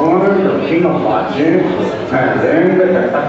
我们有新的法制，哎，人。